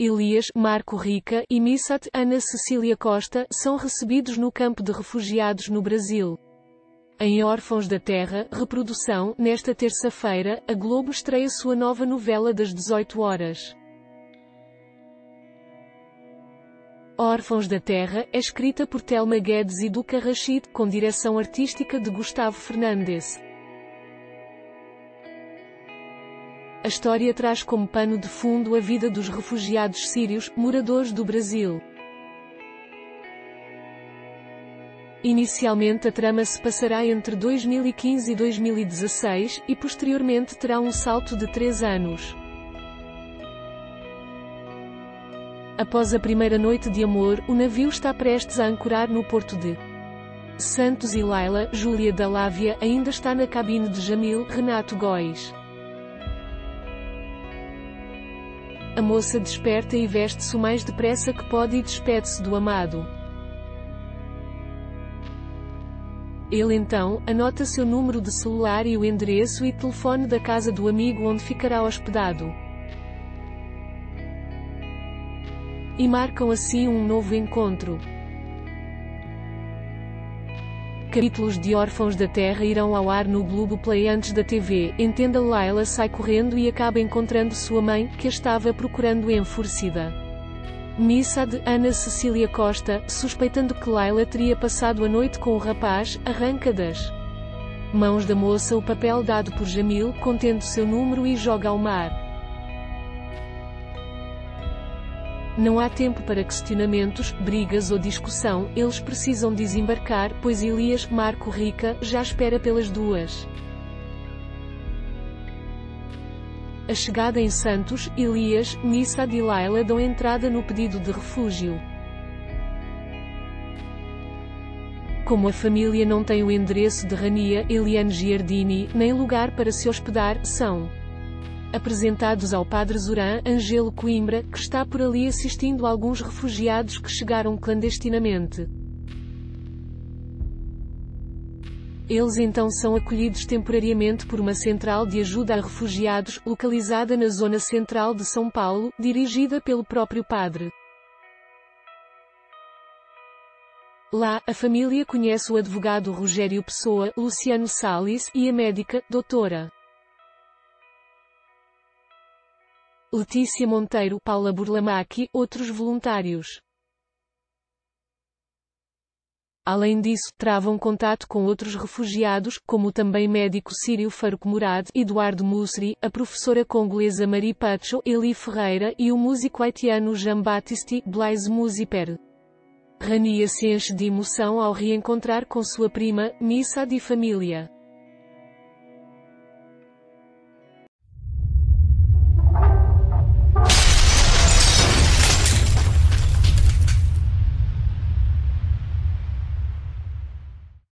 Elias, Marco Rica e Missat Ana Cecília Costa são recebidos no campo de refugiados no Brasil. Em Órfãos da Terra, reprodução, nesta terça-feira, a Globo estreia sua nova novela das 18 horas. Órfãos da Terra é escrita por Telma Guedes e Duca Rachid, com direção artística de Gustavo Fernandes. A história traz como pano de fundo a vida dos refugiados sírios, moradores do Brasil. Inicialmente a trama se passará entre 2015 e 2016, e posteriormente terá um salto de três anos. Após a primeira noite de amor, o navio está prestes a ancorar no porto de Santos e Laila, Júlia da Lávia, ainda está na cabine de Jamil, Renato Góis. A moça desperta e veste-se o mais depressa que pode e despede-se do amado. Ele então, anota seu número de celular e o endereço e telefone da casa do amigo onde ficará hospedado. E marcam assim um novo encontro. Capítulos de Órfãos da Terra irão ao ar no Globo Play antes da TV. Entenda Laila sai correndo e acaba encontrando sua mãe, que a estava procurando enfurecida. Missa de Ana Cecília Costa, suspeitando que Laila teria passado a noite com o rapaz, arranca das mãos da moça o papel dado por Jamil, contendo seu número e joga ao mar. Não há tempo para questionamentos, brigas ou discussão, eles precisam desembarcar, pois Elias, Marco Rica, já espera pelas duas. A chegada em Santos, Elias, Nissa e Laila dão entrada no pedido de refúgio. Como a família não tem o endereço de Rania, Eliane Giardini, nem lugar para se hospedar, são apresentados ao padre Zuran Angelo Coimbra, que está por ali assistindo alguns refugiados que chegaram clandestinamente. Eles então são acolhidos temporariamente por uma central de ajuda a refugiados, localizada na zona central de São Paulo, dirigida pelo próprio padre. Lá, a família conhece o advogado Rogério Pessoa, Luciano Salles, e a médica, doutora Letícia Monteiro, Paula Burlamaqui, outros voluntários. Além disso, travam contato com outros refugiados, como também médico sírio Farouk Murad, Eduardo Musri, a professora congolesa Marie Pacho, Eli Ferreira e o músico haitiano Jean-Baptiste Blaise Musiper. Rania se enche de emoção ao reencontrar com sua prima, Missa de família.